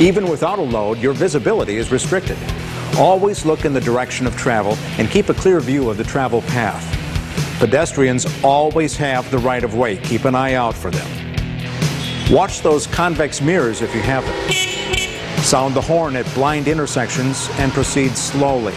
Even without a load, your visibility is restricted. Always look in the direction of travel and keep a clear view of the travel path. Pedestrians always have the right of way. Keep an eye out for them. Watch those convex mirrors if you have them. Sound the horn at blind intersections and proceed slowly.